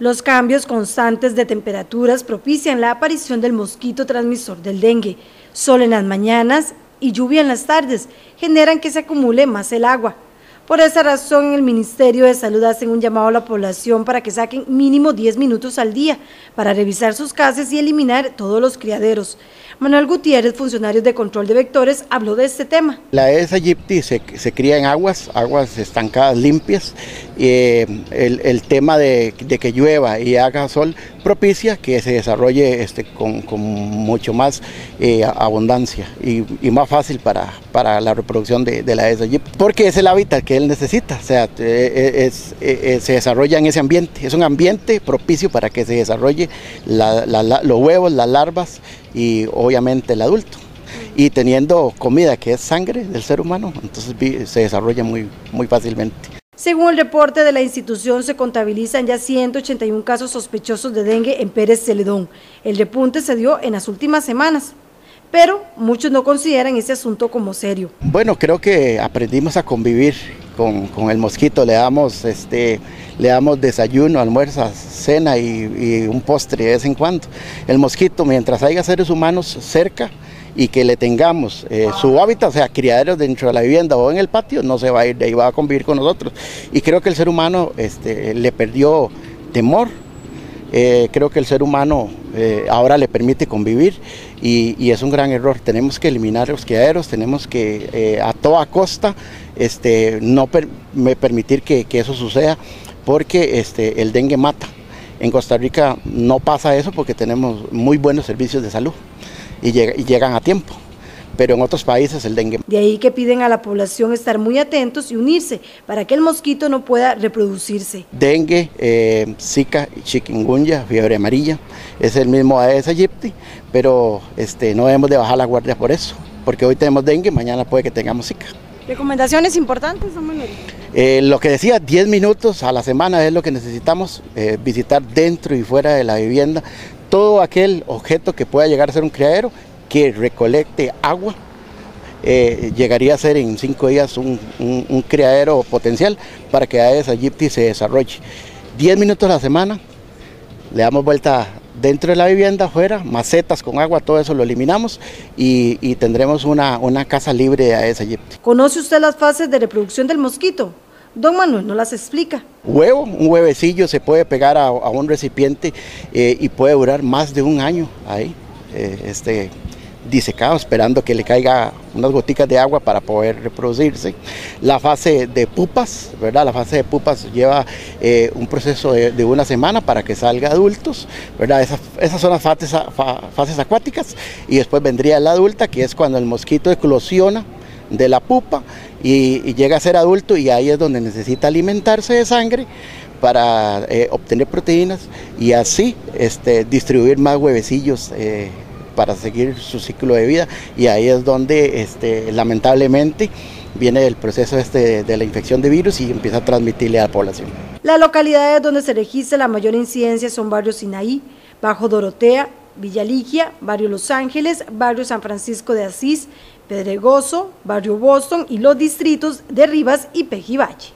Los cambios constantes de temperaturas propician la aparición del mosquito transmisor del dengue. Sol en las mañanas y lluvia en las tardes generan que se acumule más el agua. Por esa razón, el Ministerio de Salud hace un llamado a la población para que saquen mínimo 10 minutos al día para revisar sus casas y eliminar todos los criaderos. Manuel Gutiérrez, funcionario de control de vectores, habló de este tema. La Aedes aegypti se, cría en aguas, aguas estancadas limpias. Eh, el, tema de, que llueva y haga sol propicia que se desarrolle este, con, mucho más eh, abundancia y, más fácil para, para la reproducción de, la Aedes aegypti, porque es el hábitat que él necesita, o sea, eh, eh, se desarrolla en ese ambiente, es un ambiente propicio para que se desarrolle los huevos, las larvas y obviamente el adulto. Y teniendo comida que es sangre del ser humano, entonces se desarrolla muy, muy fácilmente. Según el reporte de la institución, se contabilizan ya 181 casos sospechosos de dengue en Pérez Celedón. El repunte se dio en las últimas semanas pero muchos no consideran ese asunto como serio. Bueno, creo que aprendimos a convivir con, el mosquito, le damos, este, le damos desayuno, almuerzo, cena y, un postre de vez en cuando. El mosquito, mientras haya seres humanos cerca, y que le tengamos eh, su hábitat, o sea, criaderos dentro de la vivienda o en el patio, no se va a ir de ahí, va a convivir con nosotros. Y creo que el ser humano este, le perdió temor eh, creo que el ser humano eh, ahora le permite convivir y, es un gran error. Tenemos que eliminar los criaderos, tenemos que a toda costa este, no permitir que, eso suceda porque este, el dengue mata. En Costa Rica no pasa eso porque tenemos muy buenos servicios de salud y llegan a tiempo pero en otros países el dengue. De ahí que piden a la población estar muy atentos y unirse para que el mosquito no pueda reproducirse. Dengue, eh, Zika, chikungunya, fiebre amarilla, es el mismo Aedes aegypti, pero este, no debemos de bajar la guardia por eso, porque hoy tenemos dengue, mañana puede que tengamos Zika. ¿Recomendaciones importantes, don Manuel? Eh, lo que decía, 10 minutos a la semana es lo que necesitamos, eh, visitar dentro y fuera de la vivienda todo aquel objeto que pueda llegar a ser un criadero que recolecte agua, eh, llegaría a ser en cinco días un, criadero potencial para que Aedes aegypti se desarrolle. Diez minutos a la semana, le damos vuelta dentro de la vivienda, afuera, macetas con agua, todo eso lo eliminamos y, tendremos una, casa libre de Aedes aegypti. ¿Conoce usted las fases de reproducción del mosquito? Don Manuel no las explica. Huevo, un huevecillo se puede pegar a, un recipiente eh, y puede durar más de un año ahí. Eh, este, disecado, esperando que le caiga unas goticas de agua para poder reproducirse. La fase de pupas, ¿verdad? La fase de pupas lleva eh, un proceso de, una semana para que salga adultos, ¿verdad? Esas, son las fases, fases acuáticas y después vendría la adulta, que es cuando el mosquito eclosiona de la pupa y, llega a ser adulto y ahí es donde necesita alimentarse de sangre para eh, obtener proteínas y así este, distribuir más huevecillos eh, para seguir su ciclo de vida y ahí es donde este, lamentablemente viene el proceso este de la infección de virus y empieza a transmitirle a la población. Las localidades donde se registra la mayor incidencia son Barrio Sinaí, Bajo Dorotea, Villa Ligia, Barrio Los Ángeles, Barrio San Francisco de Asís, Pedregoso, Barrio Boston y los distritos de Rivas y Pejivalle.